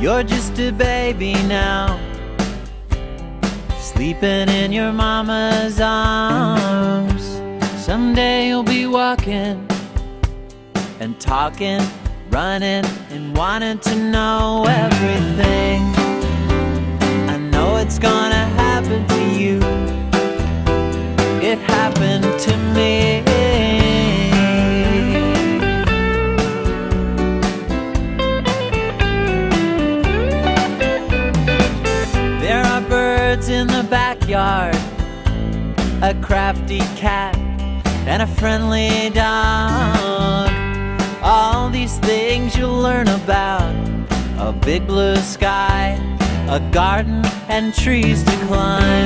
You're just a baby now, sleeping in your mama's arms. Someday you'll be walking and talking, running, and wanting to know everything. I know it's gonna happen to you. Birds in the backyard, a crafty cat, and a friendly dog. All these things you'll learn about a big blue sky, a garden, and trees to climb.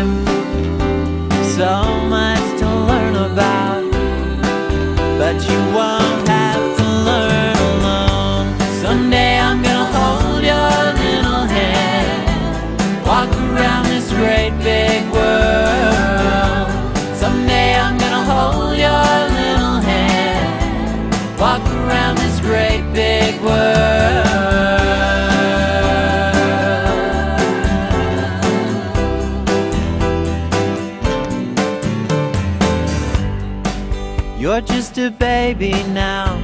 You're just a baby now,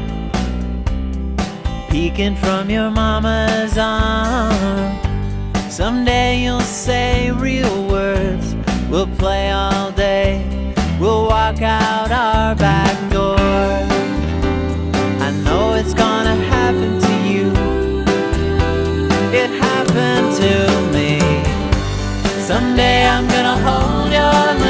peeking from your mama's arm. Someday you'll say real words. We'll play all day. We'll walk out our back door. I know it's gonna happen to you. It happened to me. Someday I'm gonna hold your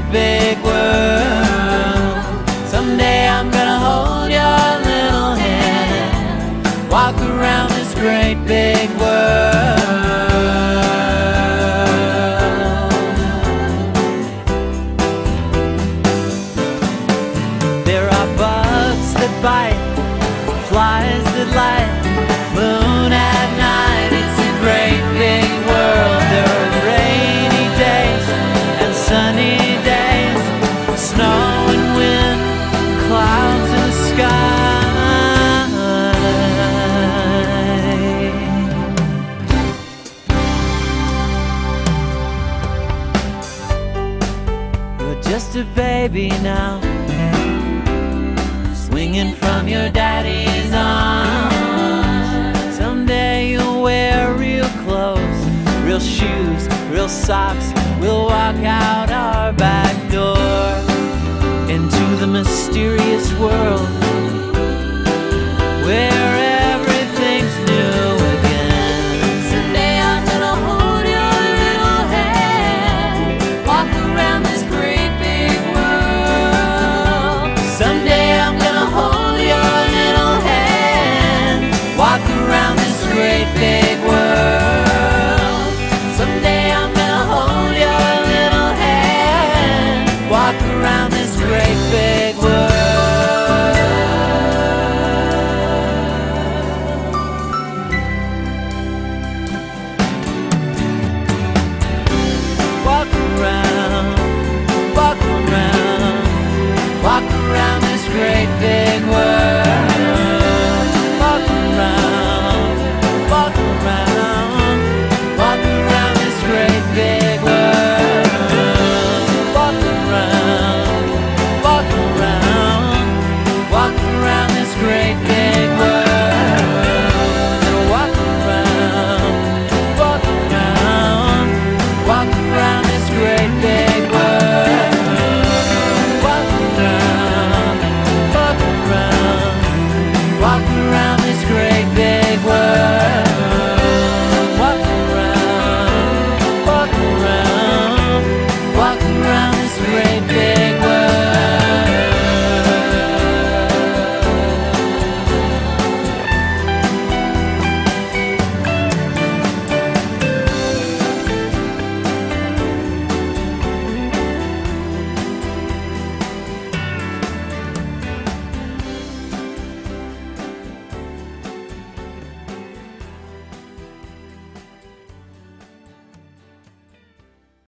great big world. Someday I'm gonna hold your little hand, walk around this great big world. just a baby now, swinging from your daddy's arms. Someday you'll wear real clothes, real shoes, real socks. We'll walk out our back door into the mysterious world. great big